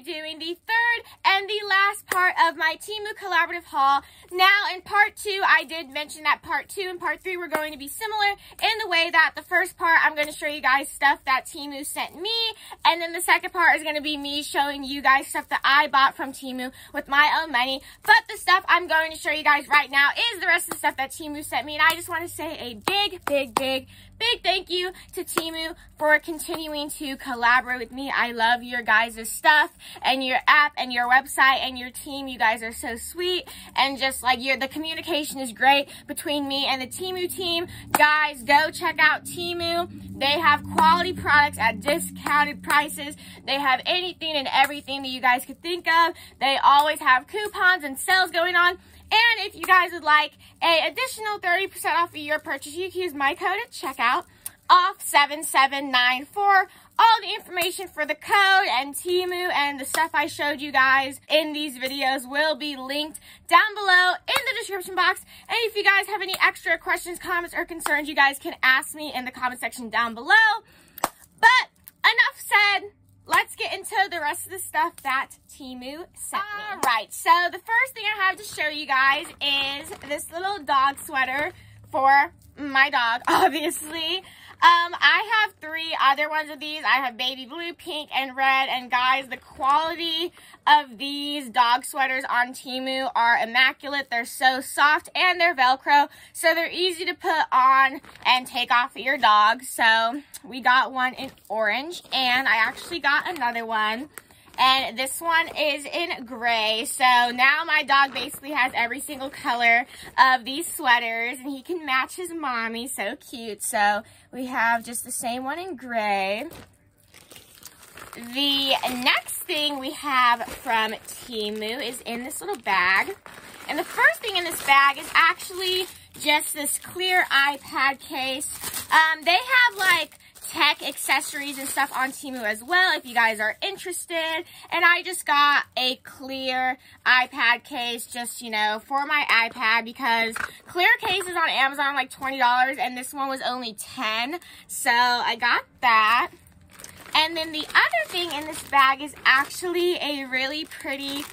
doing the last part of my Temu collaborative haul. Now, in part two, I did mention that part two and part three were going to be similar in the way that the first part, I'm going to show you guys stuff that Temu sent me, and then the second part is going to be me showing you guys stuff that I bought from Temu with my own money. But the stuff I'm going to show you guys right now is the rest of the stuff that Temu sent me, and I just want to say a big, big, big, big thank you to Temu for continuing to collaborate with me. I love your guys' stuff and your app and your website and your team. You guys are so sweet and just like your the communication is great between me and the Temu team. Guys, go check out Temu. They have quality products at discounted prices. They have anything and everything that you guys could think of. They always have coupons and sales going on. And if you guys would like a additional 30% off of your purchase, you can use my code at checkout, off7794. All the information for the code and Temu and the stuff I showed you guys in these videos will be linked down below in the description box. And if you guys have any extra questions, comments, or concerns, you guys can ask me in the comment section down below. But enough said let's get into the rest of the stuff that Temu sent me. All right, so the first thing I have to show you guys is this little dog sweater for my dog, obviously. Um, I have three other ones of these. I have baby blue, pink, and red. And guys, the quality of these dog sweaters on Temu are immaculate. They're so soft and they're Velcro. So they're easy to put on and take off of your dog. So we got one in orange and I actually got another one and this one is in gray. So now my dog basically has every single color of these sweaters. And he can match his mommy. So cute. So we have just the same one in gray. The next thing we have from Temu is in this little bag. And the first thing in this bag is actually just this clear iPad case. Um, they have like tech accessories and stuff on Temu as well if you guys are interested. And I just got a clear iPad case just, you know, for my iPad because clear cases on Amazon like $20 and this one was only 10 So I got that. And then the other thing in this bag is actually a really pretty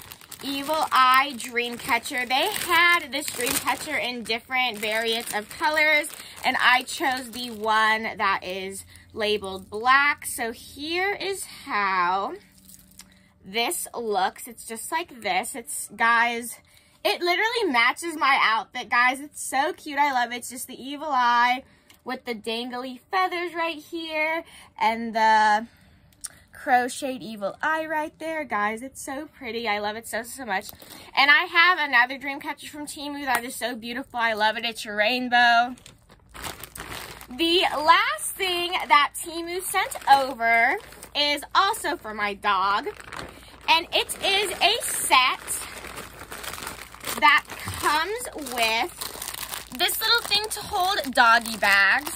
Evil Eye Dream Catcher. They had this dream catcher in different variants of colors, and I chose the one that is labeled black. So here is how this looks. It's just like this. It's, guys, it literally matches my outfit, guys. It's so cute. I love it. It's just the evil eye with the dangly feathers right here and the crocheted evil eye right there. Guys, it's so pretty. I love it so, so much. And I have another dream catcher from Temu that is so beautiful. I love it. It's a rainbow. The last thing that Temu sent over is also for my dog. And it is a set that comes with this little thing to hold doggy bags.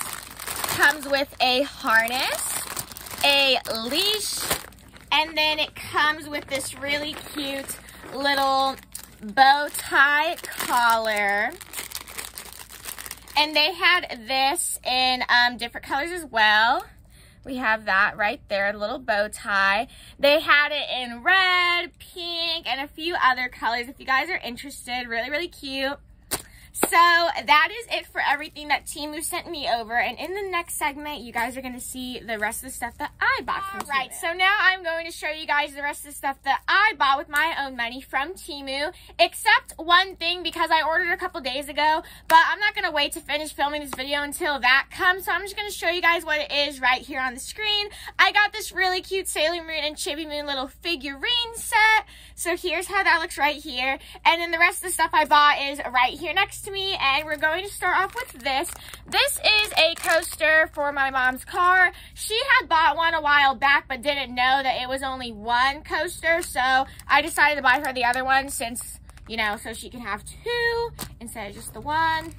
Comes with a harness, a leash, and then it comes with this really cute little bow tie collar. And they had this in um, different colors as well. We have that right there, a little bow tie. They had it in red, pink, and a few other colors. If you guys are interested, really, really cute. So that is it for everything that Temu sent me over. And in the next segment, you guys are going to see the rest of the stuff that I bought from All right, so now I'm going to show you guys the rest of the stuff that I bought with my own money from Temu. Except one thing because I ordered a couple days ago. But I'm not going to wait to finish filming this video until that comes. So I'm just going to show you guys what it is right here on the screen. I got this really cute Sailor Moon and Chibi Moon little figurine set. So here's how that looks right here. And then the rest of the stuff I bought is right here next to me and we're going to start off with this. This is a coaster for my mom's car. She had bought one a while back but didn't know that it was only one coaster so I decided to buy her the other one since, you know, so she can have two instead of just the one.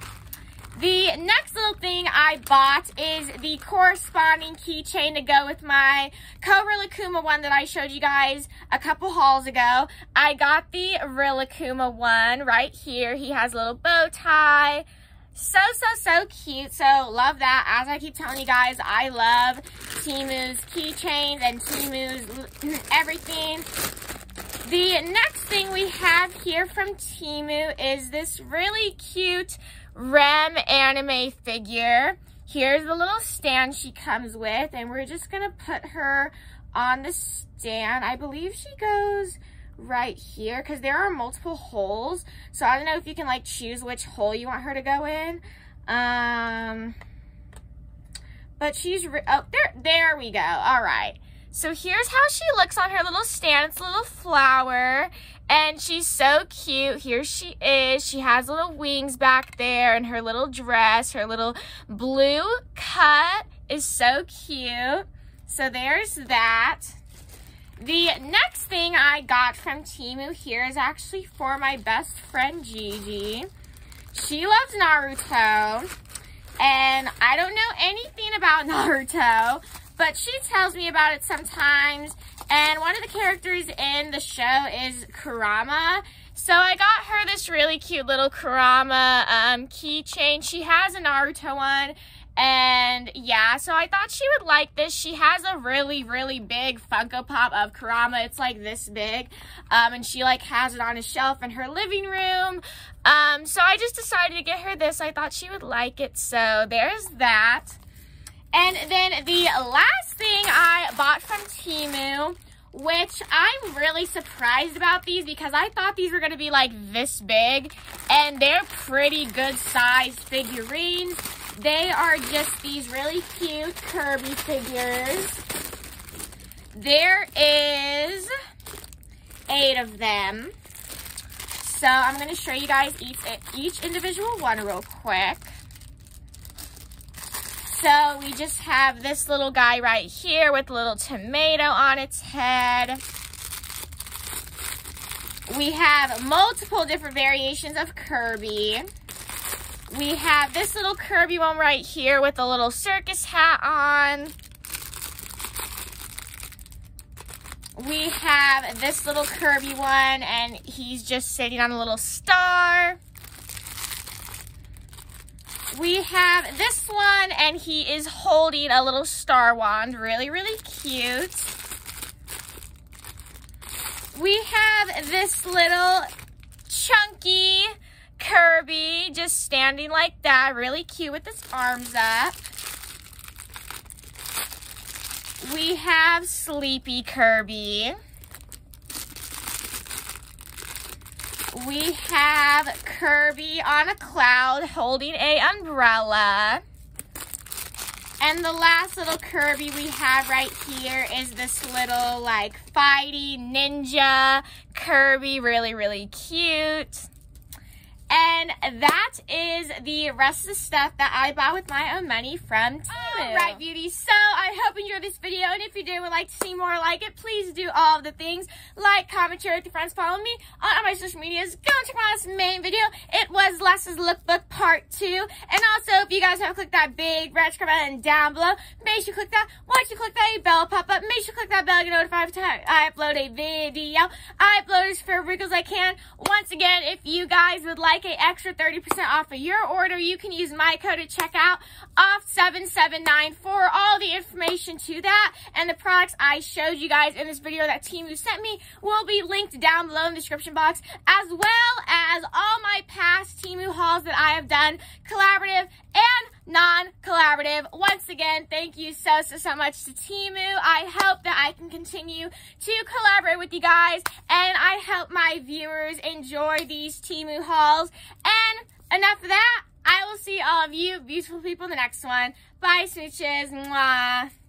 The next little thing I bought is the corresponding keychain to go with my Korilakkuma one that I showed you guys a couple hauls ago. I got the Rilakkuma one right here. He has a little bow tie. So, so, so cute. So, love that. As I keep telling you guys, I love Temu's keychains and Temu's everything. The next thing we have here from Temu is this really cute Rem anime figure. Here's the little stand she comes with, and we're just gonna put her on the stand. I believe she goes right here because there are multiple holes. So I don't know if you can like choose which hole you want her to go in. Um, but she's, oh, there, there we go. All right. So here's how she looks on her little stand. It's a little flower. And she's so cute. Here she is. She has little wings back there and her little dress. Her little blue cut is so cute. So there's that. The next thing I got from Temu here is actually for my best friend Gigi. She loves Naruto. And I don't know anything about Naruto, but she tells me about it sometimes. And one of the characters in the show is Kurama. So I got her this really cute little Kurama um, keychain. She has an Naruto one. And yeah, so I thought she would like this. She has a really, really big Funko Pop of Kurama. It's like this big. Um, and she like has it on a shelf in her living room. Um, so I just decided to get her this. I thought she would like it. So there's that. And then the last thing I bought from Temu, which I'm really surprised about these because I thought these were going to be like this big. And they're pretty good sized figurines. They are just these really cute Kirby figures. There is eight of them. So I'm going to show you guys each, each individual one real quick. So we just have this little guy right here with a little tomato on its head. We have multiple different variations of Kirby. We have this little Kirby one right here with a little circus hat on. We have this little Kirby one and he's just sitting on a little star. We have this one, and he is holding a little star wand. Really, really cute. We have this little chunky Kirby just standing like that. Really cute with his arms up. We have Sleepy Kirby. We have Kirby on a cloud holding a umbrella. And the last little Kirby we have right here is this little like fighting ninja Kirby. Really, really cute. And that is the rest of the stuff that I bought with my own money from Temu. Alright, beauties. So, I hope you enjoyed this video. And if you do would like to see more like it, please do all of the things. Like, comment, share with your friends, follow me on all my social medias. Go and check out this main video. It was Lessa's Lookbook Part 2. And also, if you guys haven't clicked that big red subscribe button down below, make sure you click that. Once you click that, bell pop up. Make sure you click that bell to get notified time I upload a video. I upload as few wrinkles I can. Once again, if you guys would like like an extra 30% off of your order, you can use my code at checkout, off779 for all the information to that. And the products I showed you guys in this video that Temu sent me will be linked down below in the description box, as well as all my past Temu hauls that I have done, collaborative and non-collaborative. Once again, thank you so, so, so much to Temu. I hope that I can continue to collaborate with you guys, and I hope my viewers enjoy these Temu hauls. And enough of that. I will see all of you beautiful people in the next one. Bye, smooches. Mwah.